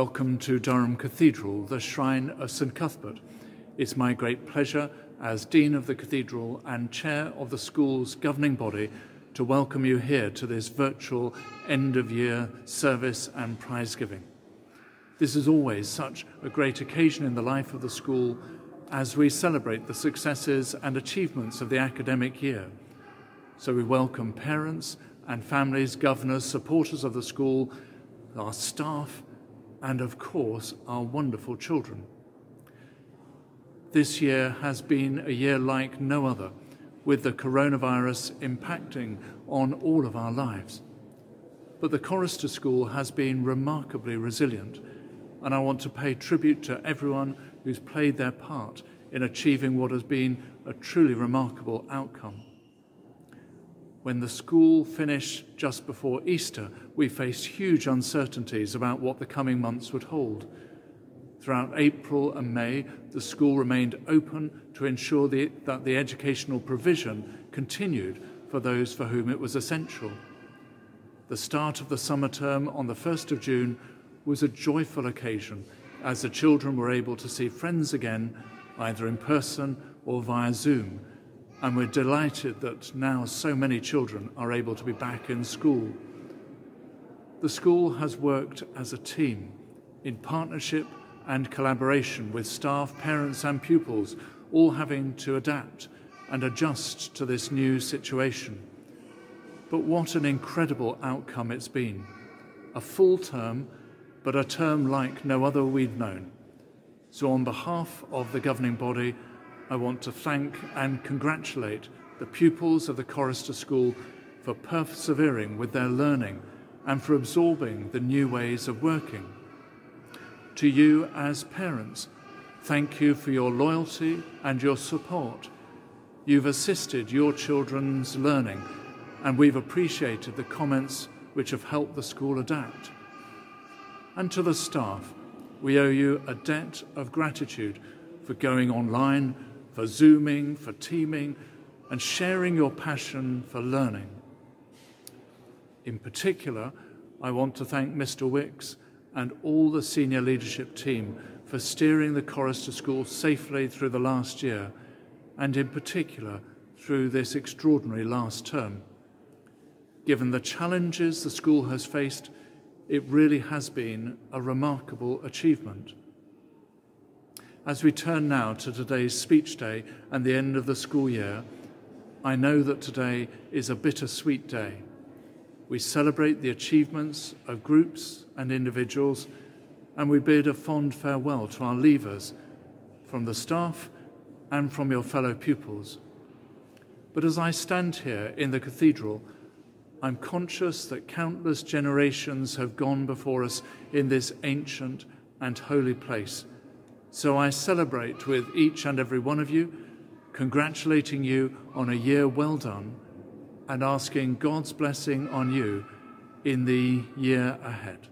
Welcome to Durham Cathedral, the shrine of St Cuthbert. It's my great pleasure as Dean of the Cathedral and Chair of the school's governing body to welcome you here to this virtual end of year service and prize giving. This is always such a great occasion in the life of the school as we celebrate the successes and achievements of the academic year. So we welcome parents and families, governors, supporters of the school, our staff, and of course, our wonderful children. This year has been a year like no other, with the coronavirus impacting on all of our lives. But the Chorister School has been remarkably resilient, and I want to pay tribute to everyone who's played their part in achieving what has been a truly remarkable outcome. When the school finished just before Easter, we faced huge uncertainties about what the coming months would hold. Throughout April and May, the school remained open to ensure the, that the educational provision continued for those for whom it was essential. The start of the summer term on the 1st of June was a joyful occasion as the children were able to see friends again, either in person or via Zoom. And we're delighted that now so many children are able to be back in school. The school has worked as a team in partnership and collaboration with staff, parents, and pupils, all having to adapt and adjust to this new situation. But what an incredible outcome it's been! A full term but a term like no other we've known. So, on behalf of the governing body, I want to thank and congratulate the pupils of the Chorister School for persevering with their learning and for absorbing the new ways of working. To you as parents, thank you for your loyalty and your support. You've assisted your children's learning, and we've appreciated the comments which have helped the school adapt. And to the staff, we owe you a debt of gratitude for going online, for Zooming, for teaming, and sharing your passion for learning. In particular, I want to thank Mr. Wicks and all the senior leadership team for steering the Chorister School safely through the last year, and in particular through this extraordinary last term. Given the challenges the school has faced, it really has been a remarkable achievement. As we turn now to today's speech day and the end of the school year, I know that today is a bittersweet day. We celebrate the achievements of groups and individuals, and we bid a fond farewell to our leavers from the staff and from your fellow pupils. But as I stand here in the cathedral, I'm conscious that countless generations have gone before us in this ancient and holy place. So I celebrate with each and every one of you, congratulating you on a year well done and asking God's blessing on you in the year ahead.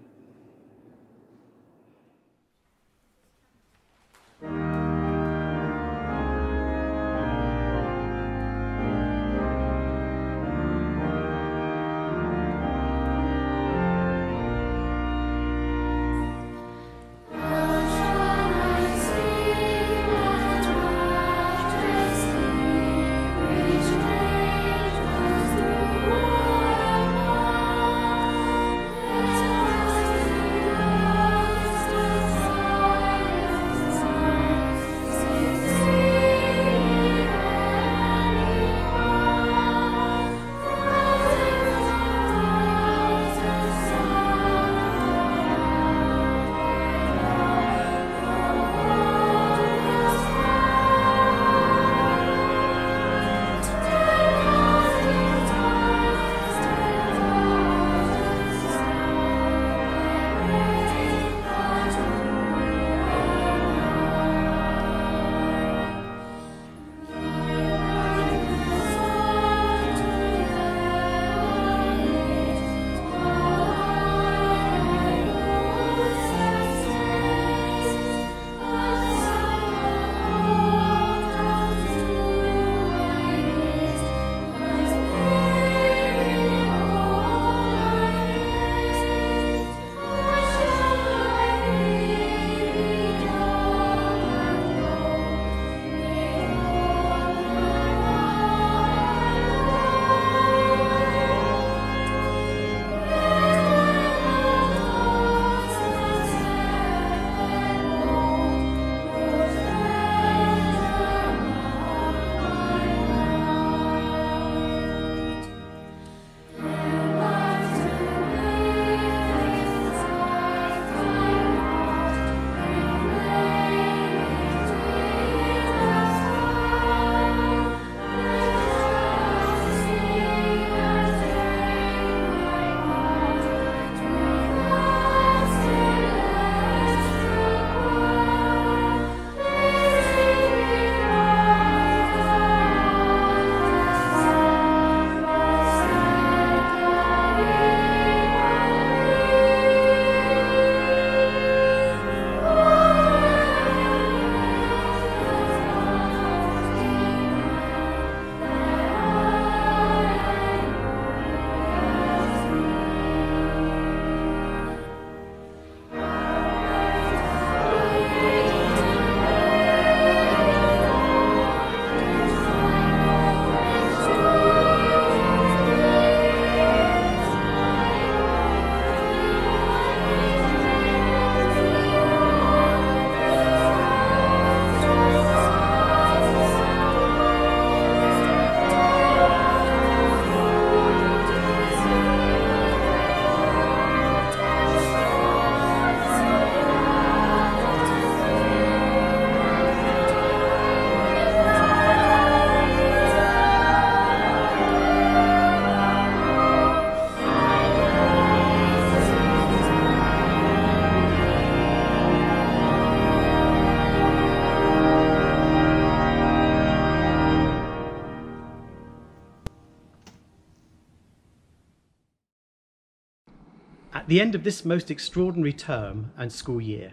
The end of this most extraordinary term and school year,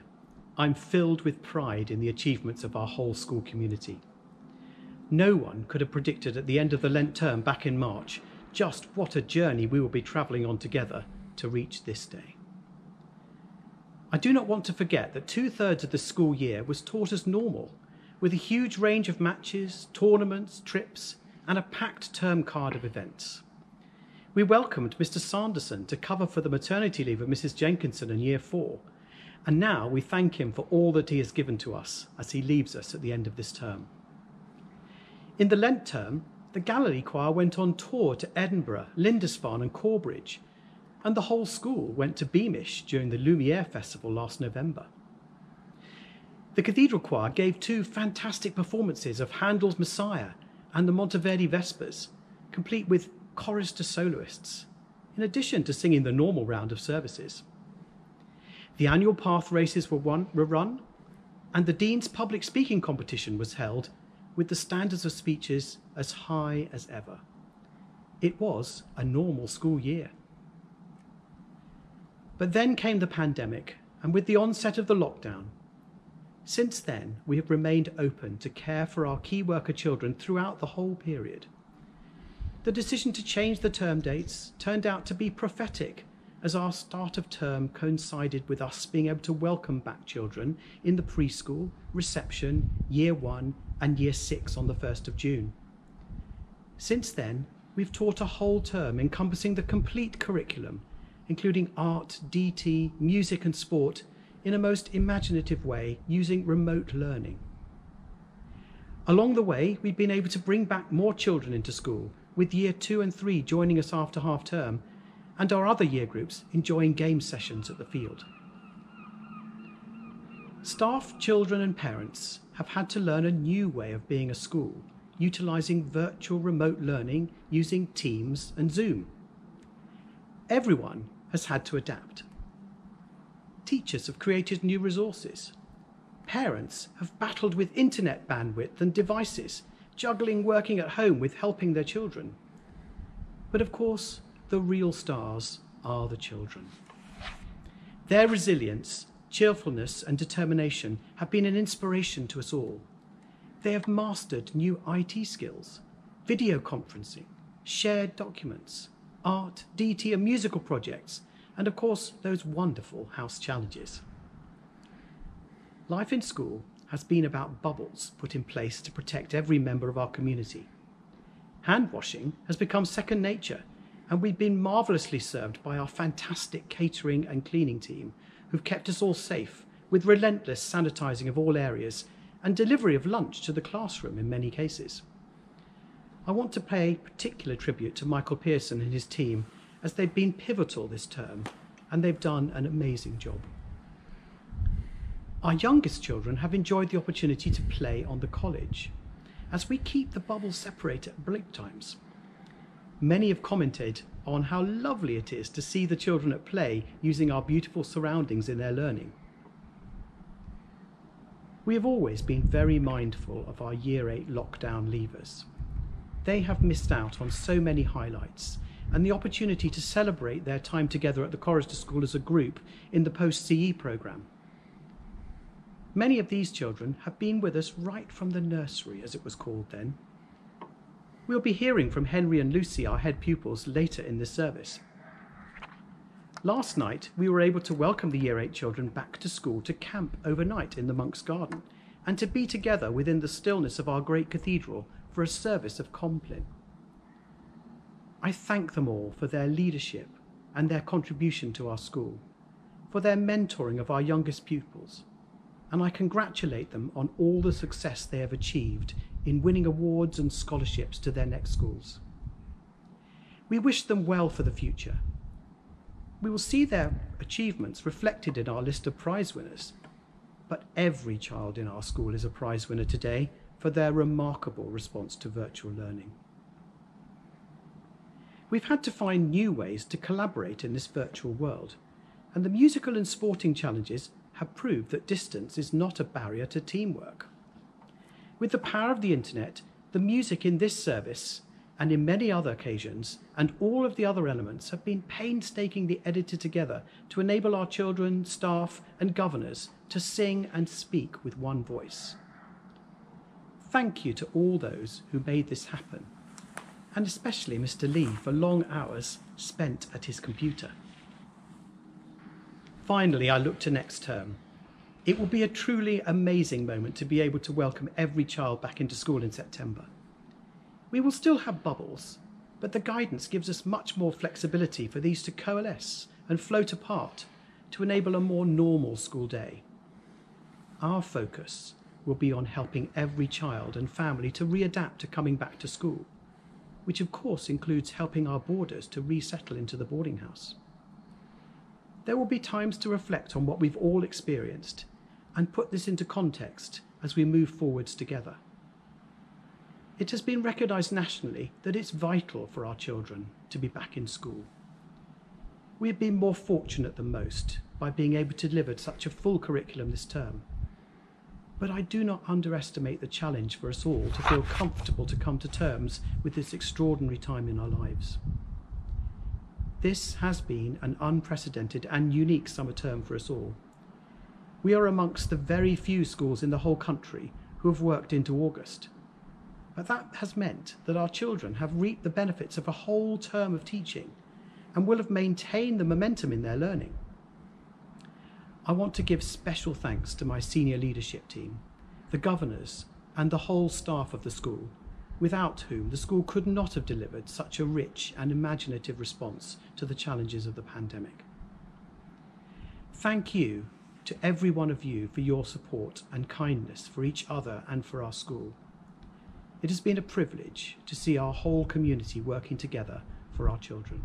I'm filled with pride in the achievements of our whole school community. No one could have predicted at the end of the Lent term back in March just what a journey we will be travelling on together to reach this day. I do not want to forget that two thirds of the school year was taught as normal, with a huge range of matches, tournaments, trips, and a packed term card of events. We welcomed Mr. Sanderson to cover for the maternity leave of Mrs. Jenkinson in year four, and now we thank him for all that he has given to us as he leaves us at the end of this term. In the Lent term, the Galilee Choir went on tour to Edinburgh, Lindisfarne, and Corbridge, and the whole school went to Beamish during the Lumiere Festival last November. The Cathedral Choir gave two fantastic performances of Handel's Messiah and the Monteverdi Vespers, complete with chorister soloists, in addition to singing the normal round of services. The annual path races were, won, were run, and the Dean's public speaking competition was held with the standards of speeches as high as ever. It was a normal school year. But then came the pandemic, and with the onset of the lockdown, since then we have remained open to care for our key worker children throughout the whole period. The decision to change the term dates turned out to be prophetic as our start of term coincided with us being able to welcome back children in the preschool, reception, year one, and year six on the 1st of June. Since then, we've taught a whole term encompassing the complete curriculum, including art, DT, music, and sport in a most imaginative way using remote learning. Along the way, we've been able to bring back more children into school, with year two and three joining us after half term and our other year groups enjoying game sessions at the field. Staff, children, and parents have had to learn a new way of being a school, utilising virtual remote learning using Teams and Zoom. Everyone has had to adapt. Teachers have created new resources. Parents have battled with internet bandwidth and devices, juggling working at home with helping their children. But of course, the real stars are the children. Their resilience, cheerfulness, and determination have been an inspiration to us all. They have mastered new IT skills, video conferencing, shared documents, art, DT, and musical projects, and of course, those wonderful house challenges. Life in school has been about bubbles put in place to protect every member of our community. Hand washing has become second nature and we've been marvellously served by our fantastic catering and cleaning team who've kept us all safe with relentless sanitising of all areas and delivery of lunch to the classroom in many cases. I want to pay particular tribute to Michael Pearson and his team as they've been pivotal this term and they've done an amazing job. Our youngest children have enjoyed the opportunity to play on the college as we keep the bubbles separate at break times many have commented on how lovely it is to see the children at play using our beautiful surroundings in their learning. We have always been very mindful of our Year 8 lockdown leavers. They have missed out on so many highlights and the opportunity to celebrate their time together at the Chorister School as a group in the post CE programme. Many of these children have been with us right from the nursery, as it was called then, We'll be hearing from Henry and Lucy, our head pupils, later in this service. Last night, we were able to welcome the Year 8 children back to school to camp overnight in the Monk's Garden and to be together within the stillness of our great cathedral for a service of Compline. I thank them all for their leadership and their contribution to our school, for their mentoring of our youngest pupils, and I congratulate them on all the success they have achieved in winning awards and scholarships to their next schools. We wish them well for the future. We will see their achievements reflected in our list of prize winners, but every child in our school is a prize winner today for their remarkable response to virtual learning. We've had to find new ways to collaborate in this virtual world, and the musical and sporting challenges have proved that distance is not a barrier to teamwork. With the power of the internet, the music in this service and in many other occasions, and all of the other elements have been painstakingly edited together to enable our children, staff, and governors to sing and speak with one voice. Thank you to all those who made this happen, and especially Mr. Lee for long hours spent at his computer. Finally, I look to next term. It will be a truly amazing moment to be able to welcome every child back into school in September. We will still have bubbles, but the guidance gives us much more flexibility for these to coalesce and float apart to enable a more normal school day. Our focus will be on helping every child and family to readapt to coming back to school, which of course includes helping our boarders to resettle into the boarding house. There will be times to reflect on what we've all experienced and put this into context as we move forwards together. It has been recognised nationally that it's vital for our children to be back in school. We have been more fortunate than most by being able to deliver such a full curriculum this term. But I do not underestimate the challenge for us all to feel comfortable to come to terms with this extraordinary time in our lives. This has been an unprecedented and unique summer term for us all. We are amongst the very few schools in the whole country who have worked into August. But that has meant that our children have reaped the benefits of a whole term of teaching and will have maintained the momentum in their learning. I want to give special thanks to my senior leadership team, the governors, and the whole staff of the school, without whom the school could not have delivered such a rich and imaginative response to the challenges of the pandemic. Thank you to every one of you for your support and kindness for each other and for our school. It has been a privilege to see our whole community working together for our children.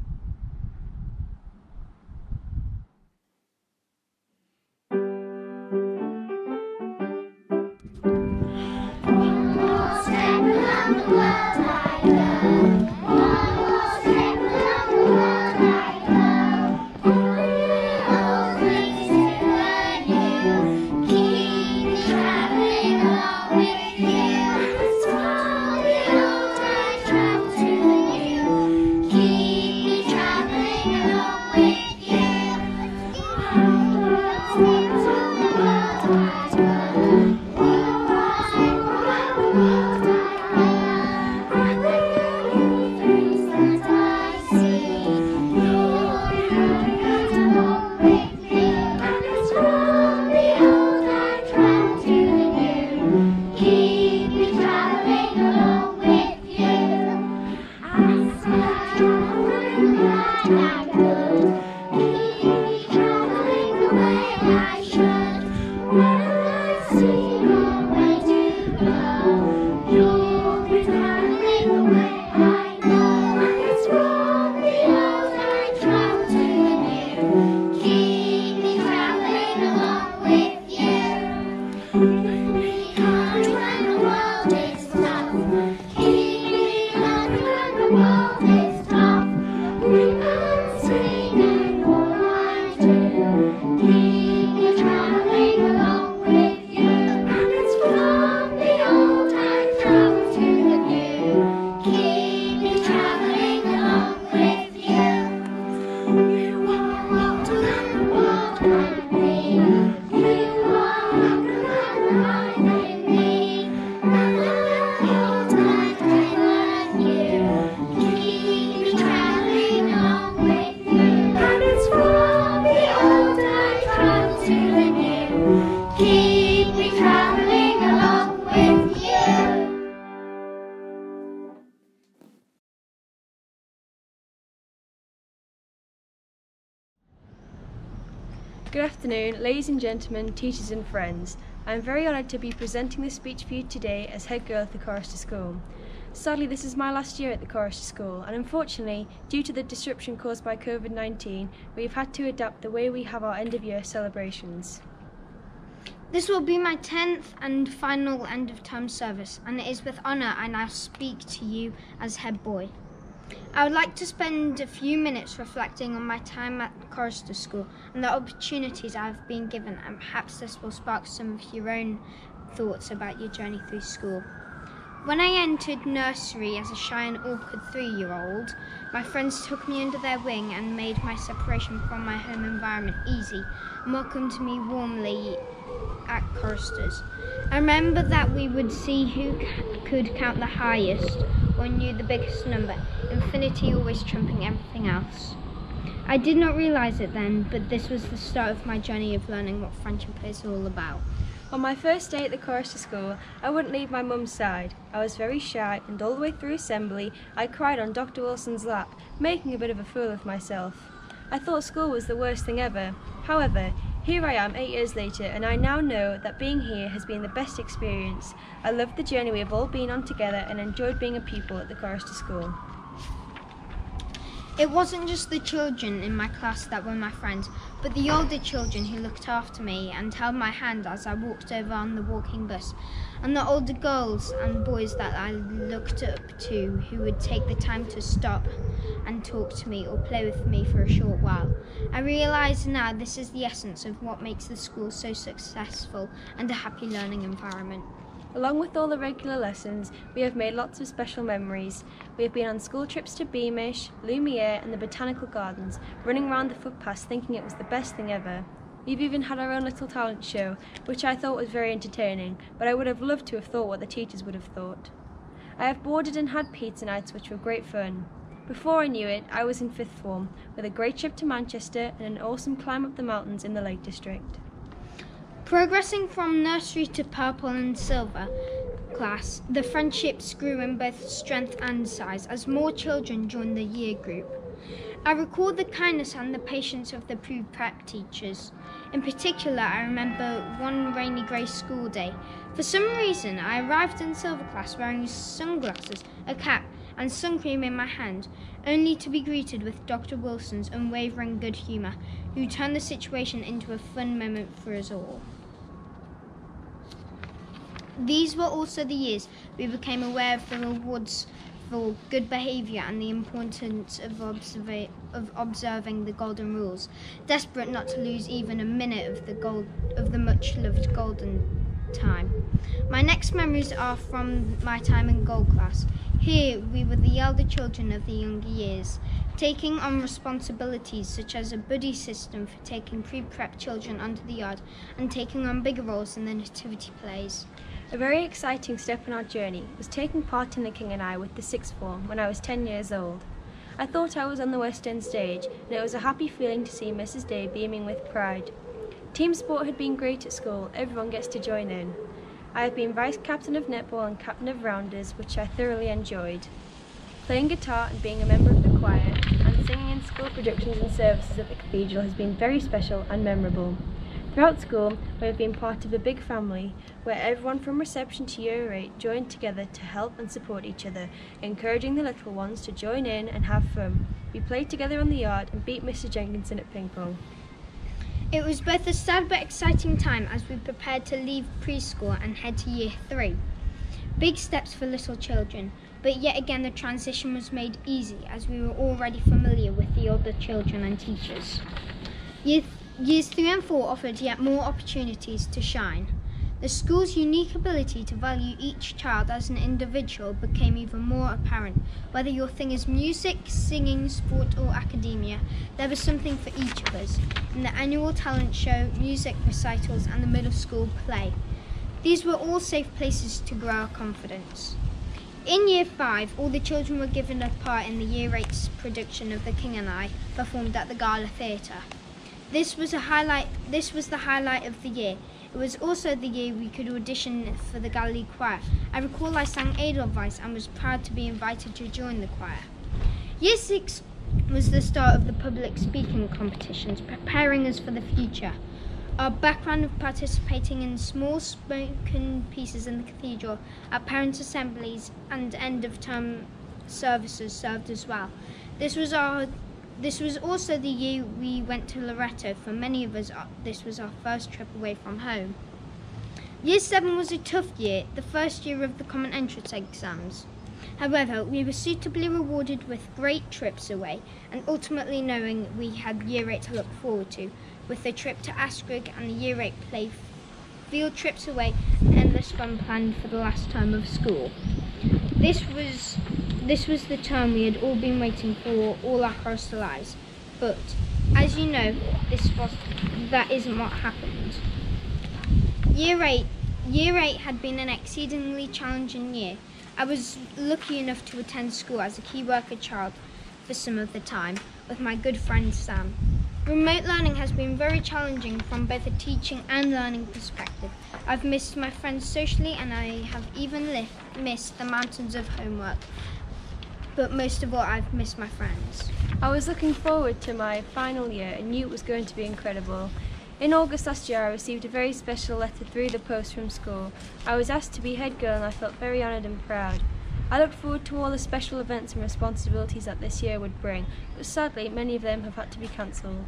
Ladies and gentlemen, teachers and friends. I am very honoured to be presenting this speech for you today as head girl at the Chorister School. Sadly, this is my last year at the Chorister School, and unfortunately, due to the disruption caused by COVID 19, we have had to adapt the way we have our end of year celebrations. This will be my 10th and final end of term service, and it is with honour I now speak to you as head boy. I would like to spend a few minutes reflecting on my time at Chorister School and the opportunities I have been given, and perhaps this will spark some of your own thoughts about your journey through school. When I entered nursery as a shy and awkward three year old, my friends took me under their wing and made my separation from my home environment easy and welcomed me warmly at choristers. I remember that we would see who could count the highest or knew the biggest number, infinity always trumping everything else. I did not realize it then, but this was the start of my journey of learning what friendship is all about. On my first day at the chorister school, I wouldn't leave my mum's side. I was very shy, and all the way through assembly, I cried on Dr. Wilson's lap, making a bit of a fool of myself. I thought school was the worst thing ever. However, here I am eight years later, and I now know that being here has been the best experience. I loved the journey we have all been on together and enjoyed being a pupil at the chorister school. It wasn't just the children in my class that were my friends, but the older children who looked after me and held my hand as I walked over on the walking bus, and the older girls and boys that I looked up to who would take the time to stop and talk to me or play with me for a short while. I realise now this is the essence of what makes the school so successful and a happy learning environment. Along with all the regular lessons, we have made lots of special memories. We have been on school trips to Beamish, Lumiere, and the Botanical Gardens, running around the footpaths thinking it was the best thing ever. We've even had our own little talent show, which I thought was very entertaining, but I would have loved to have thought what the teachers would have thought. I have boarded and had pizza nights, which were great fun. Before I knew it, I was in fifth form, with a great trip to Manchester and an awesome climb up the mountains in the Lake District. Progressing from nursery to purple and silver class, the friendships grew in both strength and size as more children joined the year group. I recall the kindness and the patience of the pre-prep teachers. In particular, I remember one rainy grey school day. For some reason, I arrived in silver class wearing sunglasses, a cap, and sun cream in my hand, only to be greeted with Dr. Wilson's unwavering good humour, who turned the situation into a fun moment for us all. These were also the years we became aware of the rewards for good behaviour and the importance of, of observing the golden rules, desperate not to lose even a minute of the gold of the much loved golden time. My next memories are from my time in gold class. Here we were the elder children of the younger years, taking on responsibilities such as a buddy system for taking pre-prep children under the yard and taking on bigger roles in the nativity plays. A very exciting step on our journey was taking part in the King and I with the sixth form when I was 10 years old. I thought I was on the West End stage, and it was a happy feeling to see Mrs. Day beaming with pride. Team sport had been great at school, everyone gets to join in. I have been vice captain of netball and captain of rounders, which I thoroughly enjoyed. Playing guitar and being a member of the choir, and singing in school productions and services at the cathedral has been very special and memorable. Throughout school, we have been part of a big family where everyone from reception to year 8 joined together to help and support each other, encouraging the little ones to join in and have fun. We played together on the yard and beat Mr. Jenkinson at ping pong. It was both a sad but exciting time as we prepared to leave preschool and head to year three. Big steps for little children, but yet again the transition was made easy as we were already familiar with the older children and teachers. Year Years 3 and 4 offered yet more opportunities to shine. The school's unique ability to value each child as an individual became even more apparent. Whether your thing is music, singing, sport, or academia, there was something for each of us in the annual talent show, music recitals, and the middle school play. These were all safe places to grow our confidence. In year 5, all the children were given a part in the year 8's production of The King and I, performed at the Gala Theatre. This was a highlight. This was the highlight of the year. It was also the year we could audition for the Galilee Choir. I recall I sang Edelweiss and was proud to be invited to join the choir. Year six was the start of the public speaking competitions, preparing us for the future. Our background of participating in small spoken pieces in the cathedral, at parents' assemblies, and end of term services served as well. This was our this was also the year we went to Loretto. For many of us, uh, this was our first trip away from home. Year 7 was a tough year, the first year of the common entrance exams. However, we were suitably rewarded with great trips away, and ultimately knowing we had Year 8 to look forward to, with the trip to Askrigg and the Year 8 play field trips away, and endless fun planned for the last term of school. This was this was the term we had all been waiting for all our chorus lives. But as you know, this was that isn't what happened. Year eight Year eight had been an exceedingly challenging year. I was lucky enough to attend school as a key worker child for some of the time with my good friend Sam. Remote learning has been very challenging from both a teaching and learning perspective. I've missed my friends socially and I have even missed the mountains of homework. But most of all, I've missed my friends. I was looking forward to my final year and knew it was going to be incredible. In August last year, I received a very special letter through the post from school. I was asked to be head girl and I felt very honoured and proud. I looked forward to all the special events and responsibilities that this year would bring, but sadly, many of them have had to be cancelled.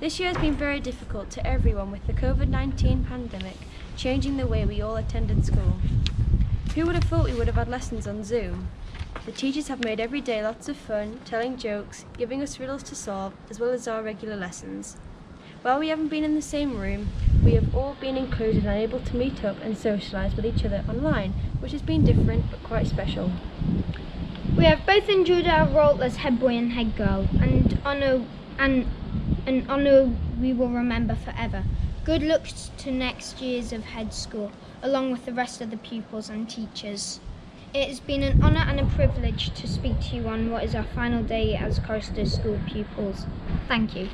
This year has been very difficult to everyone with the COVID 19 pandemic changing the way we all attended school. Who would have thought we would have had lessons on Zoom? The teachers have made every day lots of fun, telling jokes, giving us riddles to solve, as well as our regular lessons. While we haven't been in the same room, we have all been included and able to meet up and socialise with each other online, which has been different but quite special. We have both enjoyed our role as head boy and head girl, and honour and an honour we will remember forever. Good luck to next year's of head school, along with the rest of the pupils and teachers. It has been an honour and a privilege to speak to you on what is our final day as Chorister School pupils. Thank you.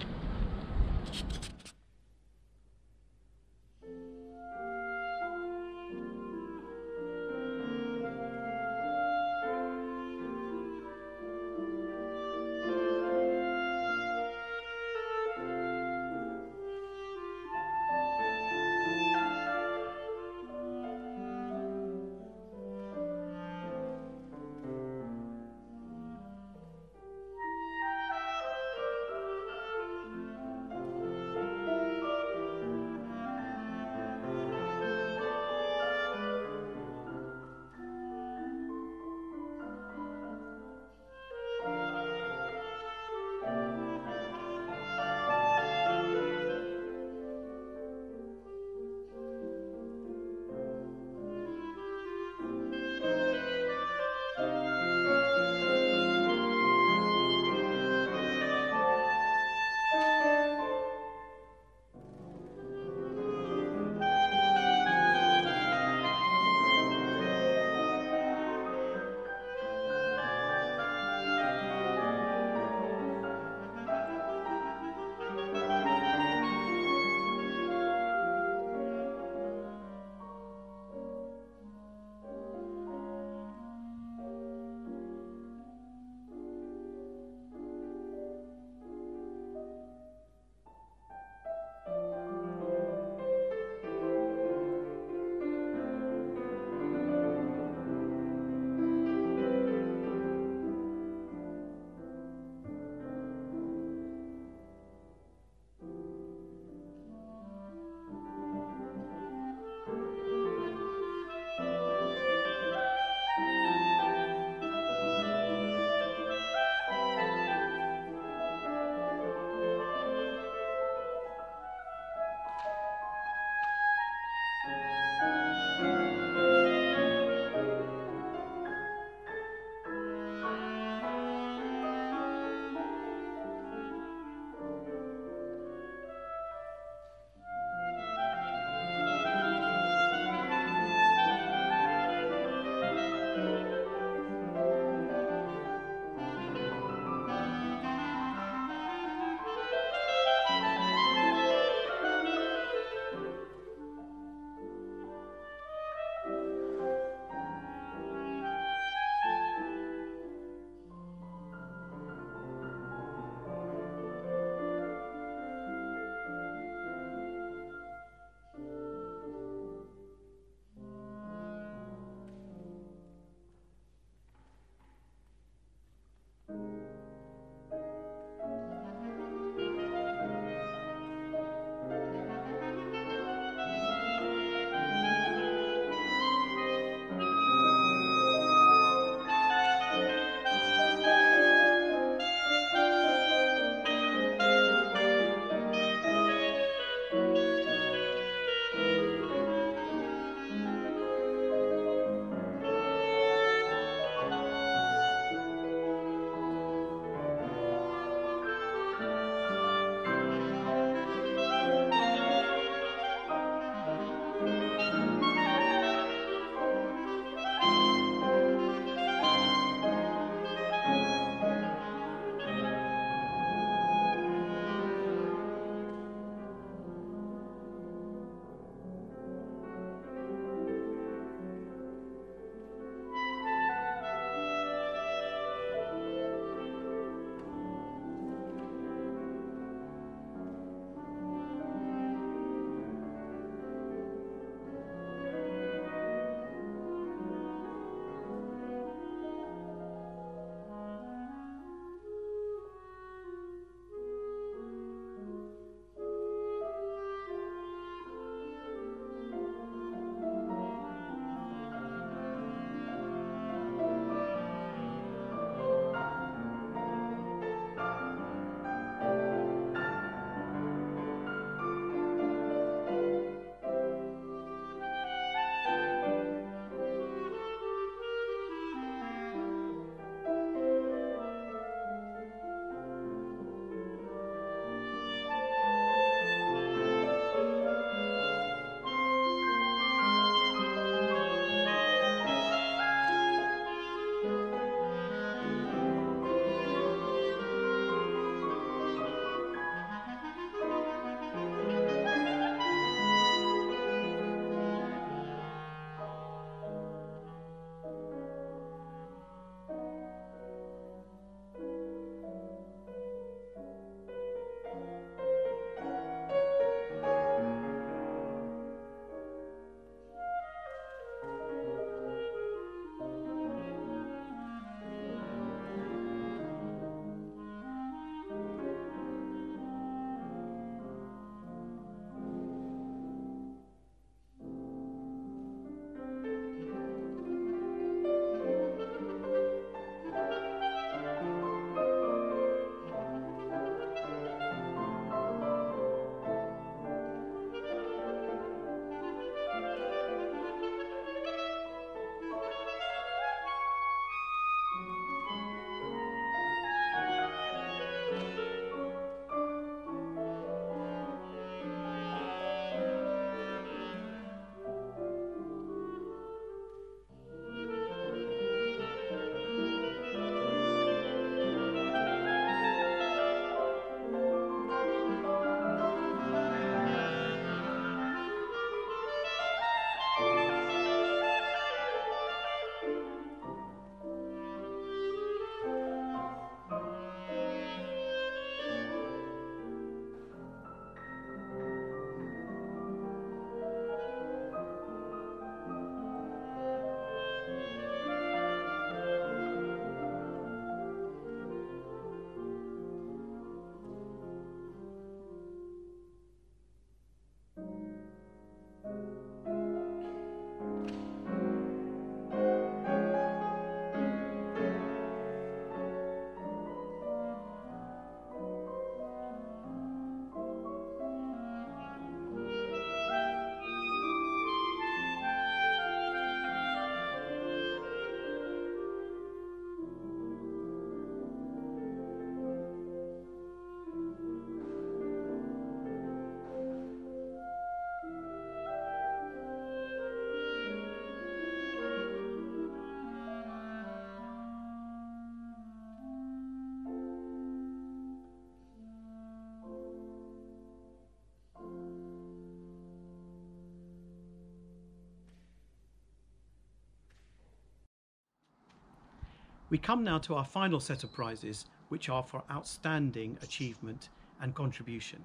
We come now to our final set of prizes, which are for outstanding achievement and contribution.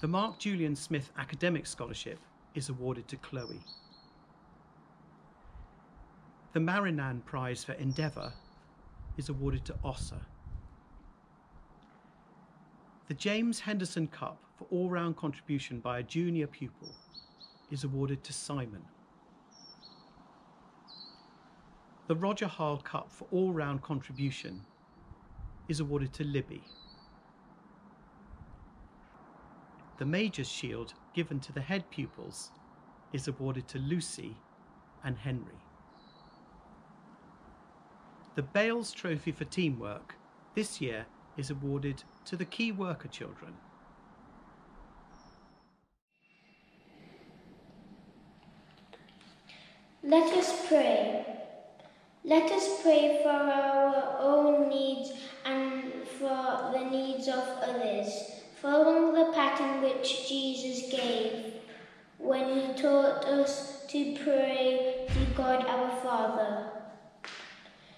The Mark Julian Smith Academic Scholarship is awarded to Chloe. The Marinan Prize for Endeavour is awarded to Ossa. The James Henderson Cup for all round contribution by a junior pupil is awarded to Simon. The Roger Hall Cup for all round contribution is awarded to Libby. The Major's Shield given to the head pupils is awarded to Lucy and Henry. The Bales Trophy for Teamwork this year is awarded to the Key Worker children. Let us pray. Let us pray for our own needs and for the needs of others, following the pattern which Jesus gave when he taught us to pray to God our Father.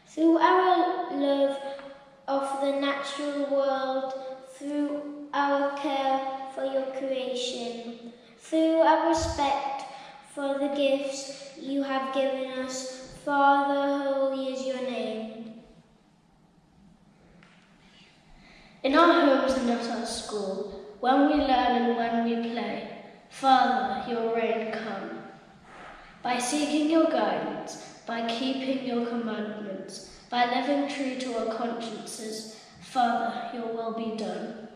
Through our love of the natural world, through our care for your creation, through our respect for the gifts you have given us, Father, holy is your name. In our homes and at our school, when we learn and when we play, Father, your reign come. By seeking your guidance, by keeping your commandments, by living true to our consciences, Father, your will be done.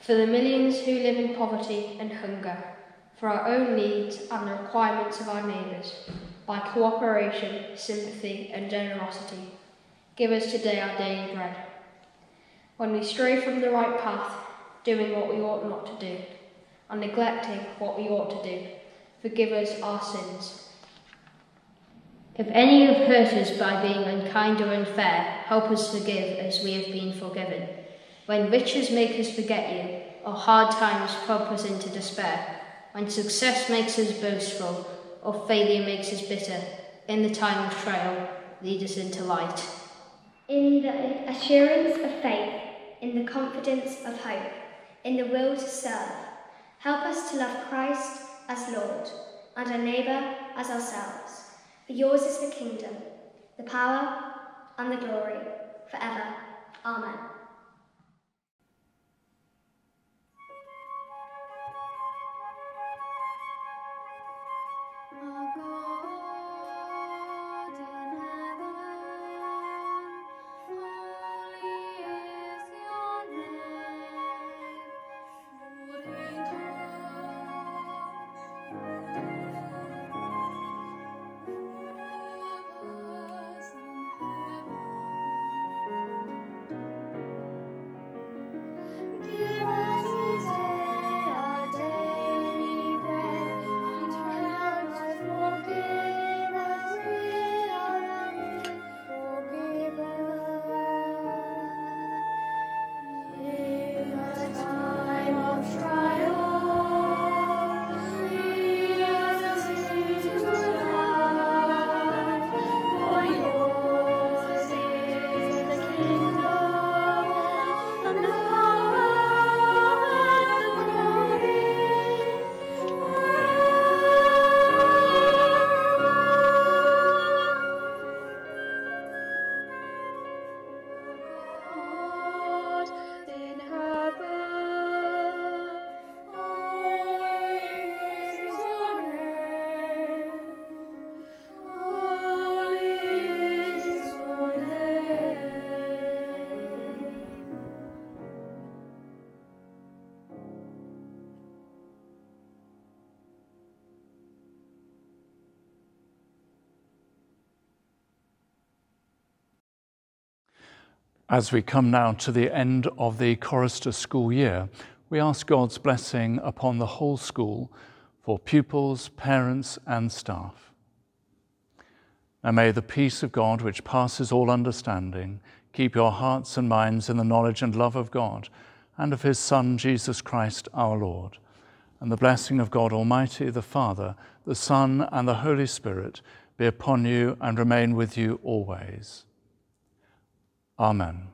For the millions who live in poverty and hunger, for our own needs and the requirements of our neighbours, by cooperation, sympathy and generosity, give us today our daily bread. When we stray from the right path, doing what we ought not to do, and neglecting what we ought to do, forgive us our sins. If any have hurt us by being unkind or unfair, help us forgive as we have been forgiven. When riches make us forget you, or hard times prompt us into despair, when success makes us boastful, or failure makes us bitter, in the time of trial, lead us into light. In the assurance of faith, in the confidence of hope, in the will to serve, help us to love Christ as Lord, and our neighbour as ourselves. For yours is the kingdom, the power, and the glory, forever. Amen. Oh, God. go. As we come now to the end of the Chorister school year, we ask God's blessing upon the whole school for pupils, parents, and staff. And may the peace of God, which passes all understanding, keep your hearts and minds in the knowledge and love of God and of his Son, Jesus Christ our Lord. and the blessing of God Almighty, the Father, the Son, and the Holy Spirit be upon you and remain with you always. Amen.